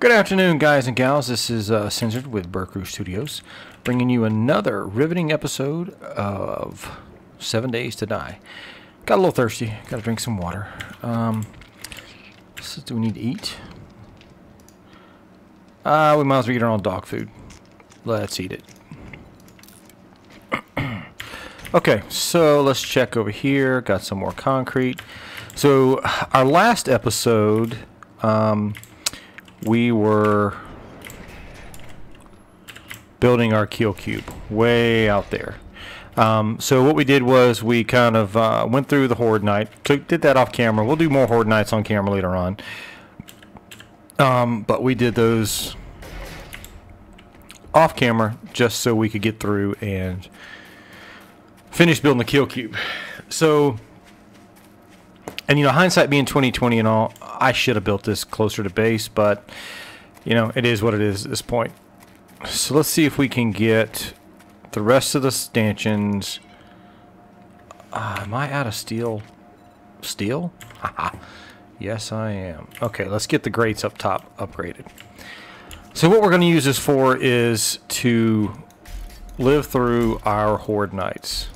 Good afternoon, guys and gals. This is uh, Censored with BerCrew Studios, bringing you another riveting episode of Seven Days to Die. Got a little thirsty. Got to drink some water. Um, so do we need to eat? Uh, we might as well eat our own dog food. Let's eat it. okay, so let's check over here. Got some more concrete. So our last episode, um, we were building our kill cube way out there. Um, so what we did was we kind of uh, went through the horde night. Took, did that off camera. We'll do more horde nights on camera later on. Um, but we did those off camera just so we could get through and finish building the kill cube. So, and you know, hindsight being 2020 and all, I should have built this closer to base, but you know, it is what it is at this point. So let's see if we can get the rest of the stanchions. Uh, am I out of steel? Steel? Yes, I am. Okay, let's get the grates up top upgraded. So what we're going to use this for is to live through our horde nights.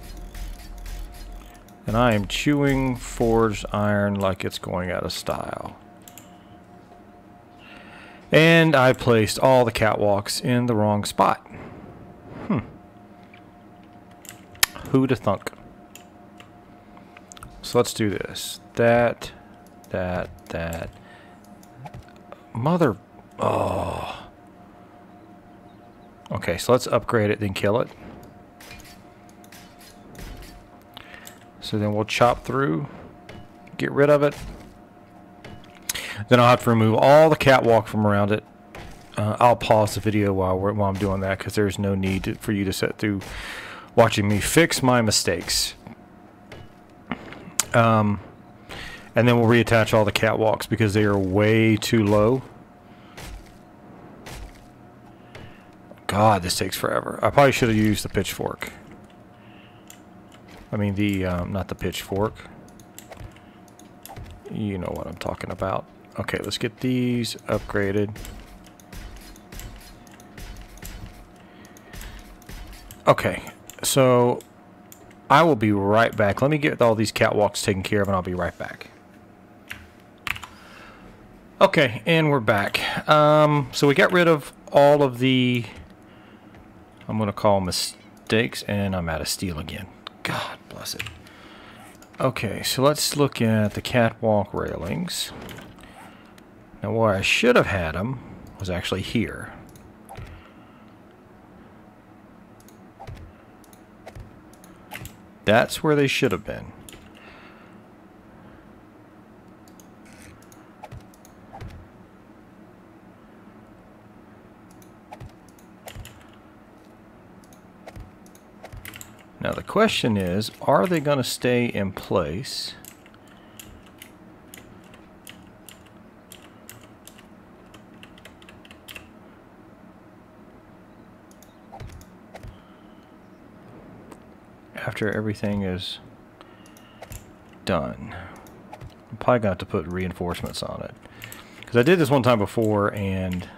And I am chewing forged iron like it's going out of style. And I placed all the catwalks in the wrong spot. Hmm. Who to thunk? So let's do this. That, that, that. Mother... Oh. Okay, so let's upgrade it, then kill it. So then we'll chop through, get rid of it. Then I'll have to remove all the catwalk from around it. Uh, I'll pause the video while, while I'm doing that because there's no need to, for you to sit through watching me fix my mistakes. Um, and then we'll reattach all the catwalks because they are way too low. God, this takes forever. I probably should have used the pitchfork. I mean the, um, not the pitchfork. You know what I'm talking about. Okay, let's get these upgraded. Okay, so I will be right back. Let me get all these catwalks taken care of and I'll be right back. Okay, and we're back. Um, so we got rid of all of the, I'm going to call mistakes, and I'm out of steel again. God bless it. Okay, so let's look at the catwalk railings. Now where I should have had them was actually here. That's where they should have been. Now the question is, are they going to stay in place? After everything is done. I'm probably going to have to put reinforcements on it. Because I did this one time before and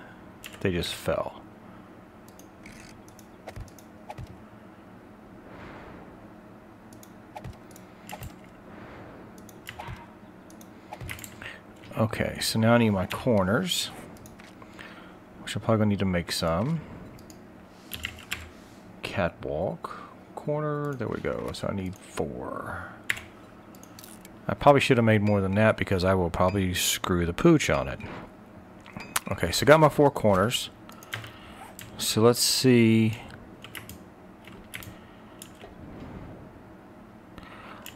they just fell. Okay, so now I need my corners. Which I'm probably going to need to make some. Catwalk. Corner. There we go. So I need four. I probably should have made more than that because I will probably screw the pooch on it. Okay, so got my four corners. So let's see.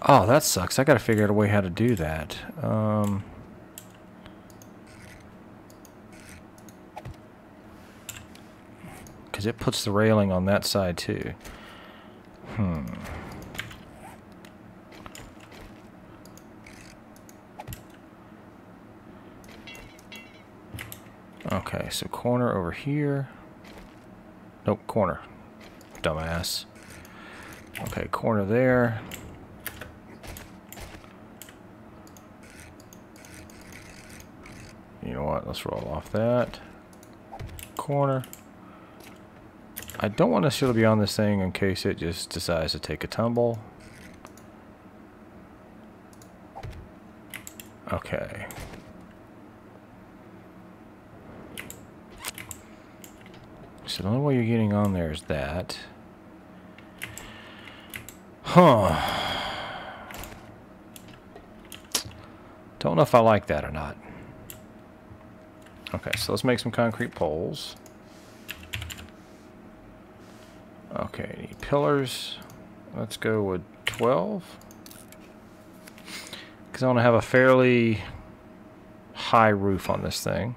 Oh, that sucks. I gotta figure out a way how to do that. Um... because it puts the railing on that side too. Hmm. Okay, so corner over here. Nope, corner. Dumbass. Okay, corner there. You know what? Let's roll off that. corner. I don't want to necessarily be on this thing in case it just decides to take a tumble. Okay. So the only way you're getting on there is that. Huh. Don't know if I like that or not. Okay, so let's make some concrete poles. Okay, need pillars. Let's go with 12. Because I want to have a fairly high roof on this thing.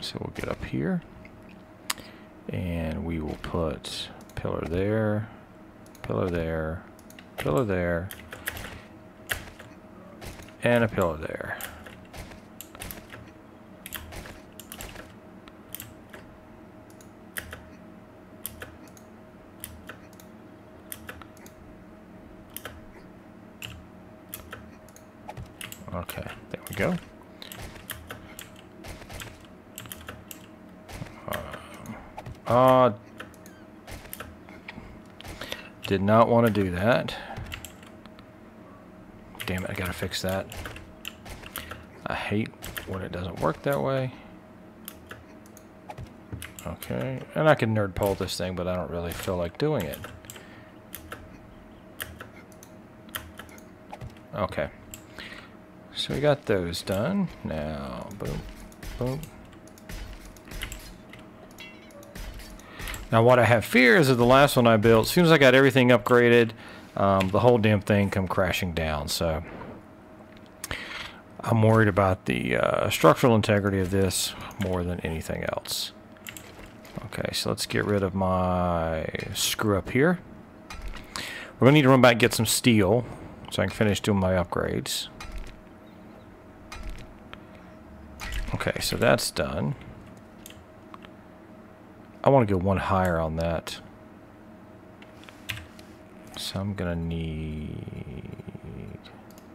So we'll get up here. And we will put pillar there, pillar there, pillar there, and a pillar there. Okay, there we go. Uh, did not want to do that. Damn it, I gotta fix that. I hate when it doesn't work that way. Okay, and I can nerd pole this thing, but I don't really feel like doing it. Okay. So we got those done. Now, boom, boom. Now what I have fear is that the last one I built, as soon as I got everything upgraded, um, the whole damn thing come crashing down. So I'm worried about the uh, structural integrity of this more than anything else. Okay, so let's get rid of my screw up here. We're going to need to run back and get some steel so I can finish doing my upgrades. Okay, so that's done. I want to go one higher on that. So I'm going to need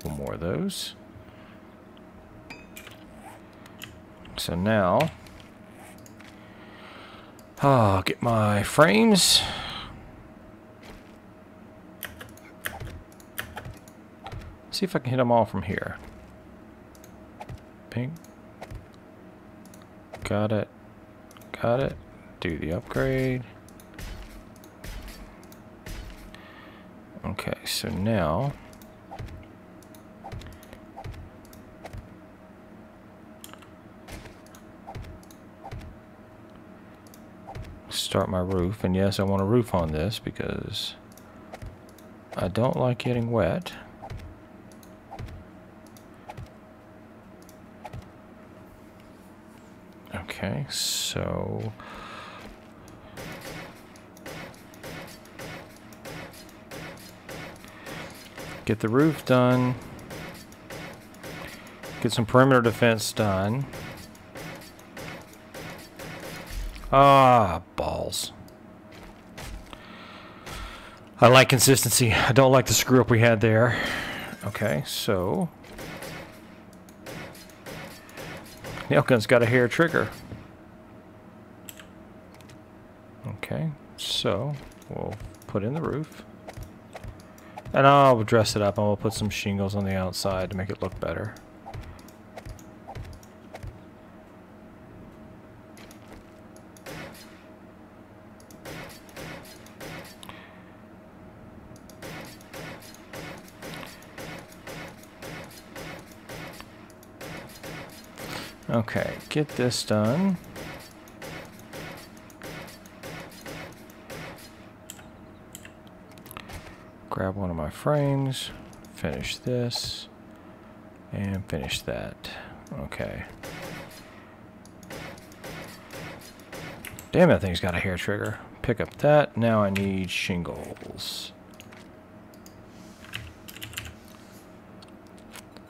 one more of those. So now, I'll get my frames. See if I can hit them all from here. Pink. Got it. Got it. Do the upgrade. Okay, so now... Start my roof, and yes, I want a roof on this because I don't like getting wet. Okay, so... Get the roof done. Get some perimeter defense done. Ah, balls. I like consistency. I don't like the screw up we had there. Okay, so... Nail gun's got a hair trigger. Okay, so we'll put in the roof. And I'll dress it up and we'll put some shingles on the outside to make it look better. Okay, get this done. Grab one of my frames, finish this, and finish that. Okay. Damn, that thing's got a hair trigger. Pick up that. Now I need shingles.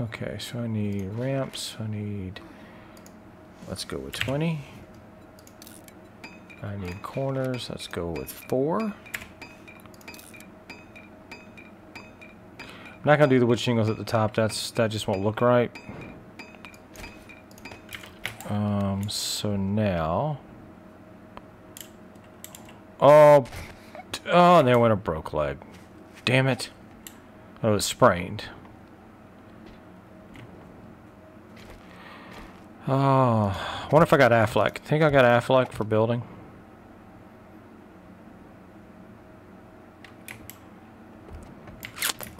Okay, so I need ramps. I need... Let's go with 20. I need corners. Let's go with 4. Not gonna do the wood shingles at the top. That's that just won't look right. Um, so now... Oh, oh, there went a broke leg. Damn it. Oh, it's sprained. Oh, I wonder if I got Aflac. Think I got Aflac for building?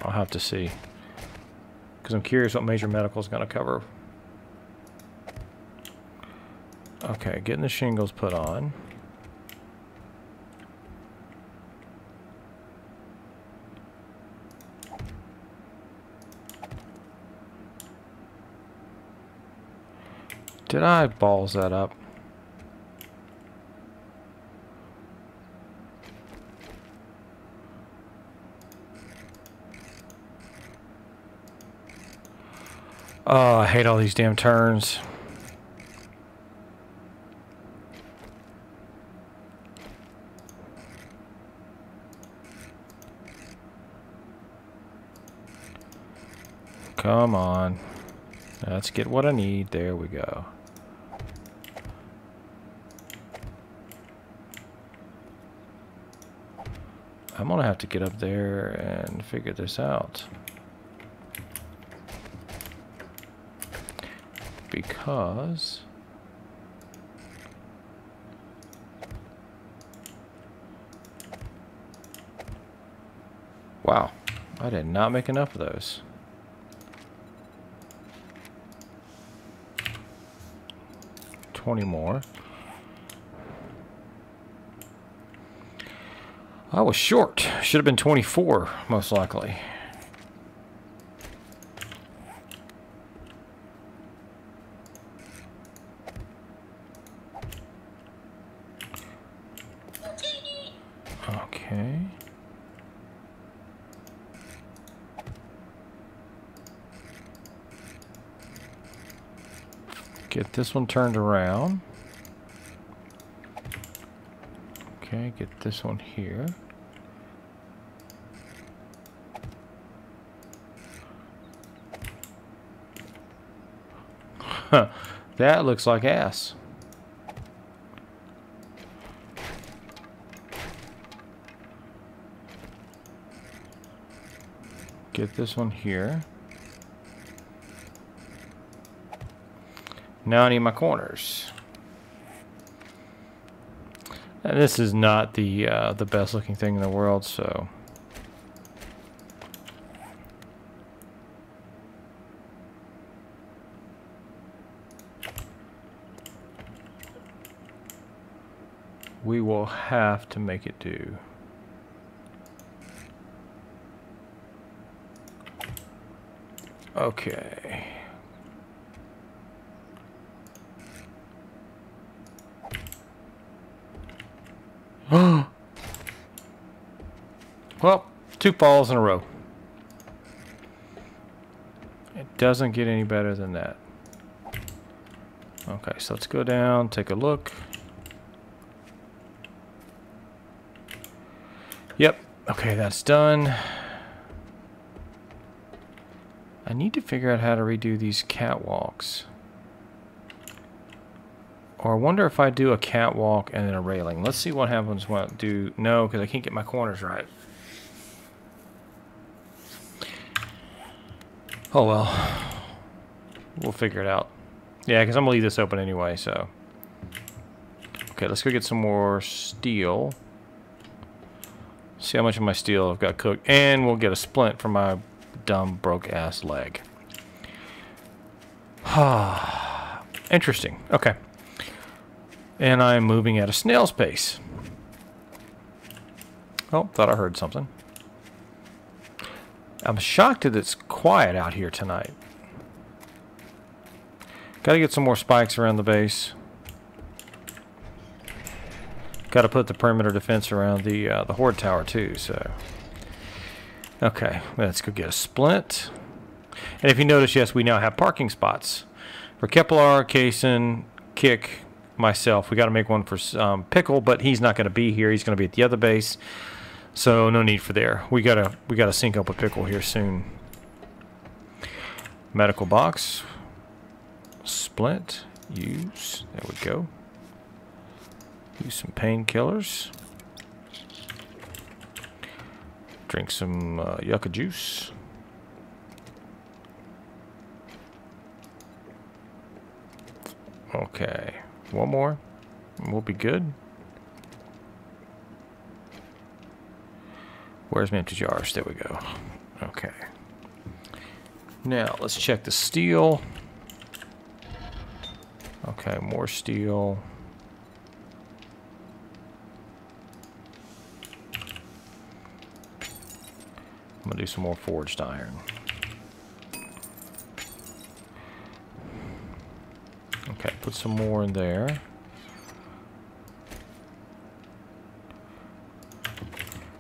I'll have to see. Because I'm curious what major medical is going to cover. Okay, getting the shingles put on. Did I balls that up? Oh, I hate all these damn turns. Come on. Let's get what I need. There we go. I'm gonna have to get up there and figure this out. Because... Wow, I did not make enough of those. Twenty more. I was short. Should have been 24, most likely. Okay. Get this one turned around. Okay, get this one here. That looks like ass. Get this one here. Now I need my corners. And this is not the uh, the best looking thing in the world, so we will have to make it do. Okay. well, two falls in a row. It doesn't get any better than that. Okay, so let's go down, take a look. Yep. Okay, that's done. I need to figure out how to redo these catwalks. Or I wonder if I do a catwalk and then a railing. Let's see what happens when I do... No, because I can't get my corners right. Oh well. We'll figure it out. Yeah, because I'm going to leave this open anyway, so... Okay, let's go get some more steel. See how much of my steel I've got cooked. And we'll get a splint for my dumb broke ass leg. Interesting. Okay. And I'm moving at a snail's pace. Oh, thought I heard something. I'm shocked that it's quiet out here tonight. Gotta get some more spikes around the base. Got to put the perimeter defense around the uh, the horde tower too. So, okay, let's go get a splint. And if you notice, yes, we now have parking spots for Kepler, Kaysen, Kick, myself. We got to make one for um, Pickle, but he's not going to be here. He's going to be at the other base, so no need for there. We gotta we gotta sync up with Pickle here soon. Medical box, splint, use. There we go. Use some painkillers. Drink some uh, yucca juice. Okay. One more. We'll be good. Where's my empty jars? There we go. Okay. Now, let's check the steel. Okay, more steel. I'm gonna do some more forged iron. Okay, put some more in there.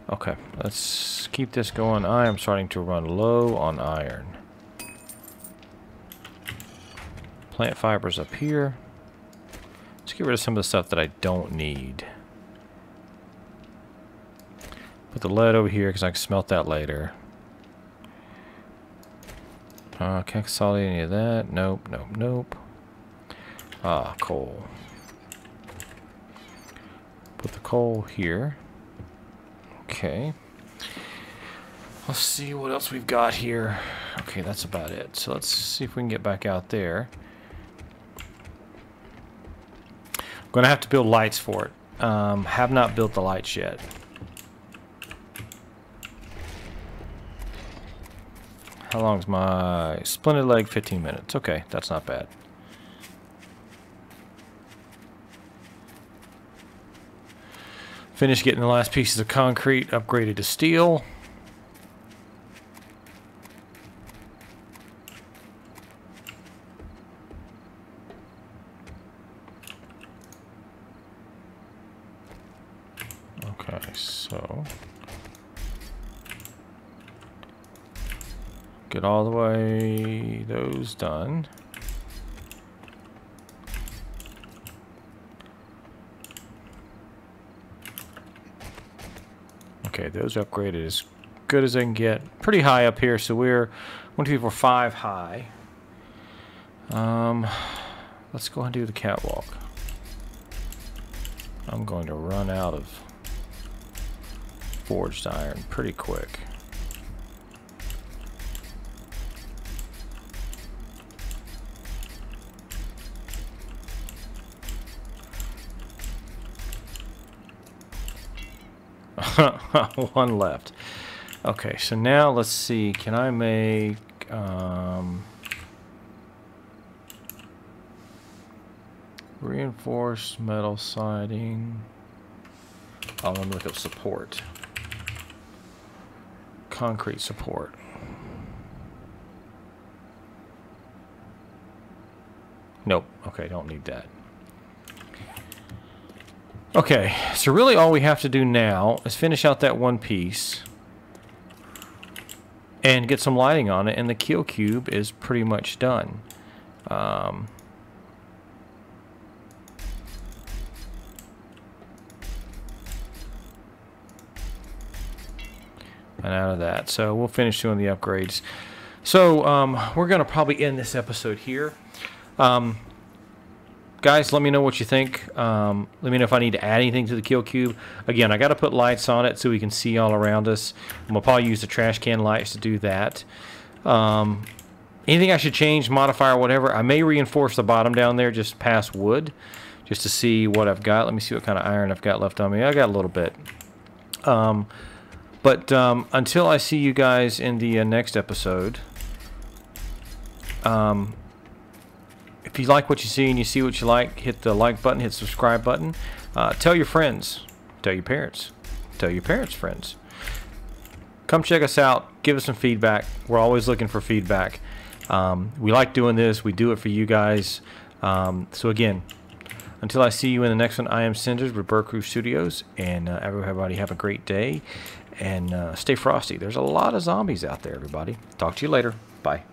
Okay, let's keep this going. I am starting to run low on iron. Plant fibers up here. Let's get rid of some of the stuff that I don't need. Put the lead over here because I can smelt that later. Uh, can't consolidate any of that. Nope, nope, nope. Ah, coal. Put the coal here. Okay. Let's see what else we've got here. Okay, that's about it. So let's see if we can get back out there. I'm going to have to build lights for it. Um, have not built the lights yet. How long's my splendid leg? 15 minutes. Okay, that's not bad. Finished getting the last pieces of concrete upgraded to steel. Okay, so get all the way those done. Okay, those upgraded as good as they can get. Pretty high up here, so we're one, two, four, five high. Um, let's go and do the catwalk. I'm going to run out of forged iron pretty quick. One left. Okay, so now let's see. Can I make... Um, reinforced metal siding. I'm going to look up support. Concrete support. Nope. Okay, don't need that. Okay, so really all we have to do now is finish out that one piece and get some lighting on it, and the kill cube is pretty much done. Um, and out of that. So we'll finish doing the upgrades. So um, we're going to probably end this episode here. Um, guys, let me know what you think. Um, let me know if I need to add anything to the kill cube. Again, I got to put lights on it so we can see all around us. I'm going to probably use the trash can lights to do that. Um, anything I should change, modify, or whatever, I may reinforce the bottom down there just past wood just to see what I've got. Let me see what kind of iron I've got left on me. I got a little bit. Um, but um, until I see you guys in the uh, next episode, um, if you like what you see and you see what you like, hit the like button, hit subscribe button. Uh, tell your friends, tell your parents, tell your parents' friends. Come check us out. Give us some feedback. We're always looking for feedback. Um, we like doing this. We do it for you guys. Um, so again, until I see you in the next one, I am Cinders with BerCrew Studios, and uh, everybody have a great day and uh, stay frosty. There's a lot of zombies out there, everybody. Talk to you later. Bye.